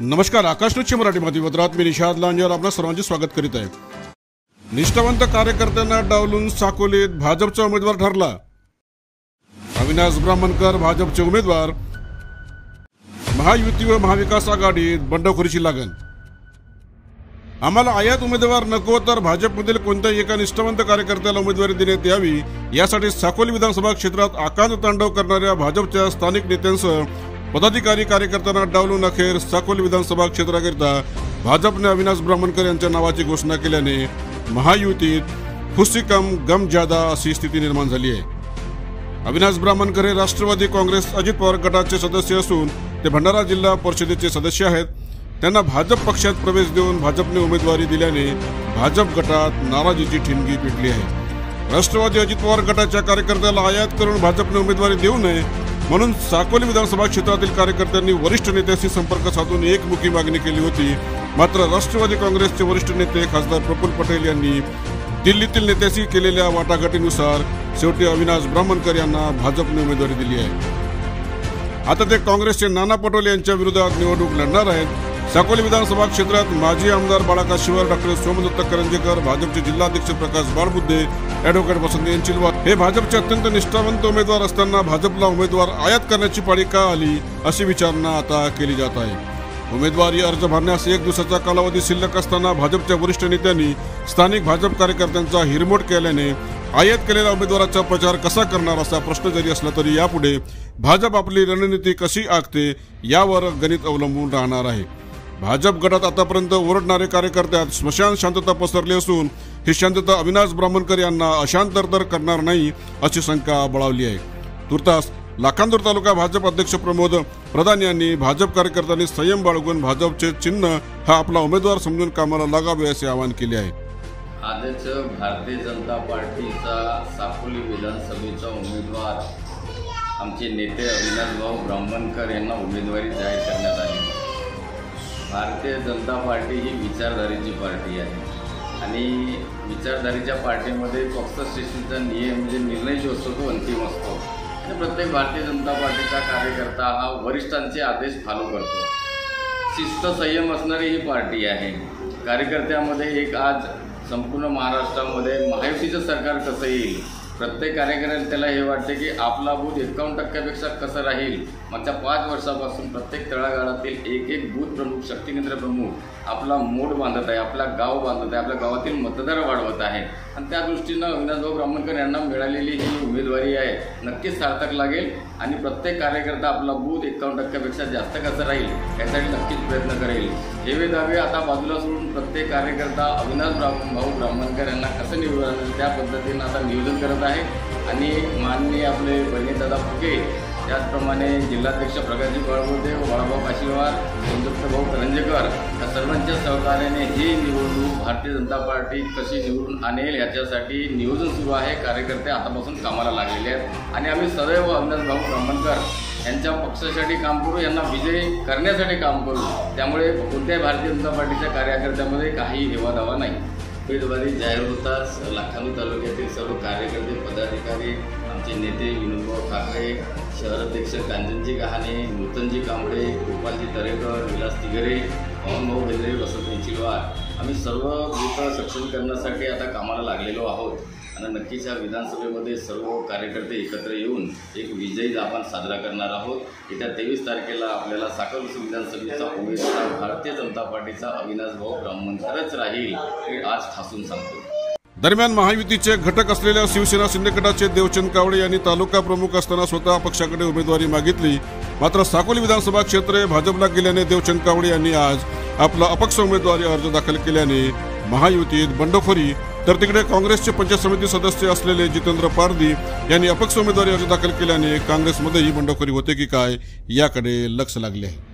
नमस्कार आकाश न्यूजची मराठी पत्रात मी निषाद लांजर. आपल्या सर्वांचे स्वागत करीत आहे. निष्ठावंत कार्यकर्त्यांना डावलून साकोलीत भाजपचा उमेदवार ठरला. अविनाश ब्राह्मणकर भाजपचे उमेदवार. महायुती व महाविकास आघाडीत बंडखोरीची लागण. आम्हाला आयात उमेदवार नको तर भाजपमधील कोणत्याही एका निष्ठावंत कार्यकर्त्याला उमेदवारी देण्यात यावी. यासाठी साकोली विधानसभा क्षेत्रात आकांत तांडव करणाऱ्या भाजपच्या स्थानिक नेत्यांसह पदाधिकारी कार्यकर्त्यांना डावलून अखेर साकोली विधानसभा क्षेत्राकरिता भाजपने अविनाश ब्राह्मणकर यांच्या नावाची घोषणा केल्याने महायुतीत खुशी कम गम जादा अशी स्थिती निर्माण झाली आहे. अविनाश ब्राह्मणकर हे राष्ट्रवादी काँग्रेस अजित पवार गटाचे सदस्य असून ते भंडारा जिल्हा परिषदेचे सदस्य आहेत. त्यांना भाजप पक्षात प्रवेश देऊन भाजपने उमेदवारी दिल्याने भाजप गटात नाराजीची ठिणगी पेटली आहे. राष्ट्रवादी अजित पवार गटाच्या कार्यकर्त्याला आयात करून भाजपने उमेदवारी देऊ नये म्हणून साकोली विधानसभा क्षेत्रातील कार्यकर्त्यांनी वरिष्ठ नेत्याशी संपर्क साधून एकमुखी मागणी केली होती. मात्र राष्ट्रवादी काँग्रेसचे वरिष्ठ नेते खासदार प्रफुल्ल पटेल यांनी दिल्लीतील नेत्याशी केलेल्या वाटाघाटीनुसार शेवटी अविनाश ब्राह्मणकर यांना भाजपने उमेदवारी दिली आहे. आता ते काँग्रेसचे नाना पटोले यांच्या विरोधात निवडणूक लढणार आहेत. साकोली विधानसभा क्षेत्रात माजी आमदार बाळाका शिवर डॉक्टर सोमदत्त करंजेकर भाजपचे जिल्हाध्यक्ष प्रकाश बाळबुद्धे ॲडव्होकेट वसंत यांची हे भाजपचे अत्यंत निष्ठावंत उमेदवार असताना भाजपला उमेदवार आयात करण्याची पाळी का आली अशी विचारणा आता केली जात आहे. उमेदवारी अर्ज भरण्यास एक दिवसाचा कालावधी शिल्लक असताना भाजपच्या वरिष्ठ नेत्यांनी स्थानिक भाजप कार्यकर्त्यांचा हिरमोट केल्याने आयात केलेल्या उमेदवाराचा प्रचार कसा करणार असा प्रश्न जरी असला तरी यापुढे भाजप आपली रणनीती कशी आखते यावर गणित अवलंबून राहणार आहे. भाजप गटात आतापर्यंत ओरडणारे कार्यकर्त्यात स्मशान शांतता पसरली असून ही शांतता अविनाश ब्राह्मणकर यांना अशांततर करणार नाही अशी शंका बळावली आहे. तुर्तास लाखांदूर तालुका भाजप अध्यक्ष प्रमोद प्रधान यांनी भाजप कार्यकर्त्यांनी संयम बाळगून भाजपचे चिन्ह हा आपला उमेदवार समजून कामाला लागावे असे आवाहन केले आहे. आजच भारतीय जनता पार्टीचा साकोली विधानसभेचा उमेदवार आमचे नेते अविनाशभाऊ ब्राह्मणकर यांना उमेदवारी जाहीर करण्यात आली. भारतीय जनता पार्टी ही विचारधारेची पार्टी आहे. आणि विचारधारेच्या पार्टीमध्ये फक्त स्टेशनचा नियम म्हणजे निर्णय जो असतो तो अंतिम असतो. आणि प्रत्येक भारतीय जनता पार्टीचा कार्यकर्ता हा वरिष्ठांचे आदेश फॉलो करतो. शिस्त संयम असणारी ही पार्टी आहे. कार्यकर्त्यामध्ये एक आज संपूर्ण महाराष्ट्रामध्ये महायुतीचं सरकार कसं येईल? प्रत्येक कार्यकर्त्याला त्याला हे वाटते की आपला बूथ एकावन्न टक्क्यापेक्षा कसं राहील? मागच्या पाच वर्षापासून प्रत्येक तळागाळातील एक एक बूथ प्रमुख शक्ती केंद्र प्रमुख आपला मोड बांधत आहे आपला गाव बांधत आहे आपल्या गावातील मतदार वाढवत आहे आणि त्या दृष्टीनं अविनाशभाऊ ब्राह्मणकर यांना मिळालेली ही उमेदवारी आहे. नक्कीच सार्थक लागेल आणि प्रत्येक कार्यकर्ता आपला बूथ एकावन्न टक्क्यापेक्षा जास्त कसं राहील यासाठी नक्कीच प्रयत्न करेल. हेवे दावे आता बाजूला सोडून प्रत्येक कार्यकर्ता अविनाश ब्राह्मण भाऊ ब्राह्मणकर यांना कसं निवडून त्या पद्धतीनं आता नियोजन करत आहे. आणि माननीय आपले बहिणीदादा फुके त्याचप्रमाणे जिल्हाध्यक्ष प्रकाशजी बळबुदे व बाळाभाऊ काशीवार संयुक्त भाऊ करंजेकर या सर्वांच्या सहकार्याने ही निवडणूक भारतीय जनता पार्टी कशी निवडून आणेल याच्यासाठी नियोजन सुरू आहे. कार्यकर्ते आतापासून कामाला लागलेले आहेत. आणि आम्ही सदैव अविनाश भाऊ ब्राह्मणकर यांच्या पक्षासाठी काम करू यांना विजयी करण्यासाठी काम करू. त्यामुळे कोणत्याही भारतीय जनता पार्टीच्या कार्यकर्त्यामध्ये काही हेवादावा नाही. उमेदवारी जाहीर होताच लाखांदूर तालुक्यातील सर्व कार्यकर्ते पदाधिकारी आमचे नेते विनोदभाऊ ठाकरे शहराध्यक्ष कांचनजी कहाणे नूतनजी कांबळे गोपालजी तरेकर विलास तिगरे पवनभाऊ बेंद्रे वसंत चिलवार. आम्ही सर्व बूथ सक्षम करण्यासाठी आता कामाला लागलेलो आहोत. आणि नक्कीच या विधानसभेमध्ये सर्व कार्यकर्ते एकत्र येऊन एक विजयी आपण साजरा करणार आहोत. येत्या तेवीस तारखेला आपल्याला साखर विधानसभेचा उमेदवार भारतीय जनता पार्टीचा अविनाश भाऊ ब्राह्मणकरच राहील हे आज ठासून सांगतो. दरम्यान महायुतीचे घटक असलेल्या शिवसेना शिंदे गटाचे देवचंद कावडे यांनी तालुका प्रमुख असताना स्वतः पक्षाकडे उमेदवारी मागितली. मात्र साकोली विधानसभा क्षेत्र भाजपला गेल्याने देवचंद कावडे यांनी आज आपला अपक्ष उमेदवारी अर्ज दाखल केल्याने महायुतीत बंडखोरी. तर तिकडे काँग्रेसचे पंचायत समिती सदस्य असलेले जितेंद्र पारदी यांनी अपक्ष उमेदवारी अर्ज दाखल केल्याने काँग्रेसमध्येही बंडखोरी होते की काय याकडे लक्ष लागले आहे.